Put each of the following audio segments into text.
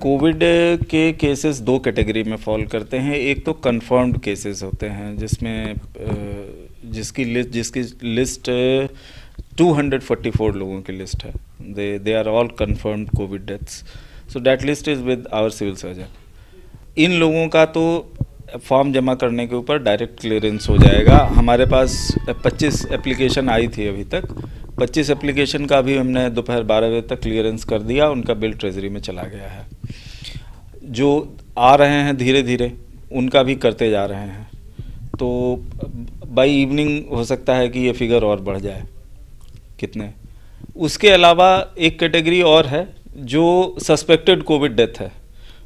Covid के cases दो category में फॉल करते हैं। एक तो कंफर्म्ड केसेस होते हैं, जिसमें जिसकी लिस्ट जिसकी लिस्ट 244 लोगों की लिस्ट है। They they are all confirmed COVID deaths so that list is with our civil surgeon इन लोगों का तो फॉर्म जमा करने के ऊपर डायरेक्ट क्लियरेंस हो जाएगा। हमारे पास 25 एप्लीकेशन आई थी अभी तक। 25 एप्लीकेशन का भी हमने दोपहर बारह बजे तक क्लियरेंस कर दिया। उनका बिल ट्रेजरी में चला गया है। जो आ रहे हैं धीरे धीरे उनका भी करते जा रहे हैं। तो बाई इवनिंग हो सकता है कि ये फिगर और बढ़ जाए, कितने। उसके अलावा एक कैटेगरी और है, जो सस्पेक्टेड कोविड डेथ है।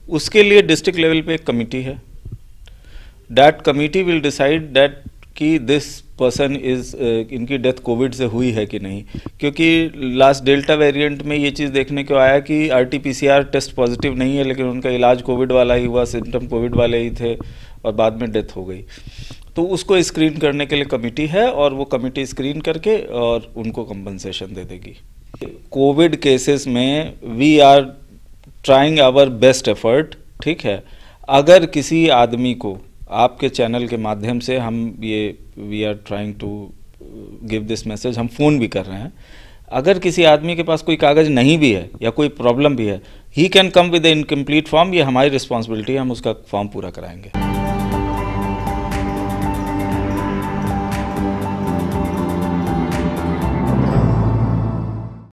उसके लिए डिस्ट्रिक्ट लेवल पे एक कमिटी है। That committee will decide that कि दिस पर्सन इज़ इनकी डेथ कोविड से हुई है कि नहीं? क्योंकि लास्ट डेल्टा वेरिएंट में ये चीज़ देखने को आया कि आरटीपीसीआर टेस्ट पॉजिटिव नहीं है, लेकिन उनका इलाज कोविड वाला ही हुआ सिम्टम कोविड वाले ही थे, और बाद में डेथ हो गई। तो उसको स्क्रीन करने के लिए कमिटी है, और वो कमिटी स्क्रीन करके और उनको कंपनसेशन दे देगी। कोविड केसेस में we are trying our best effort ठीक है? अगर किसी आदमी को आपके चैनल के माध्यम से हम ये we are trying to give this message हम फ़ोन भी कर रहे हैं। अगर किसी आदमी के पास कोई कागज़ नहीं भी है, या कोई प्रॉब्लम भी है he can come with incomplete form ये हमारी रिस्पॉन्सिबिलिटी है, हम उसका फॉर्म पूरा कराएँगे।